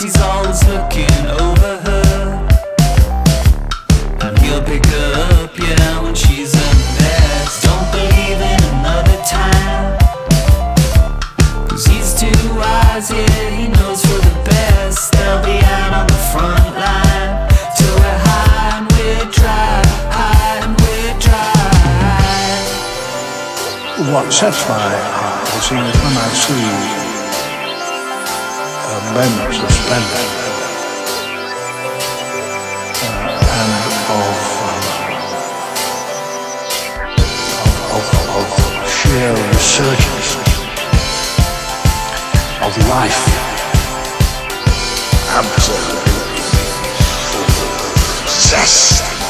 he's always looking over her. And he'll pick her up, yeah, when she's a mess. Don't believe in another time. Cause he's too wise, yeah, he knows for the best. They'll be out on the front line. Till we're high and we're dry, high and we're dry. What sets my heart is when I see uh, moments of uh, and of, of, of, sheer resurgence of life. Absolutely zest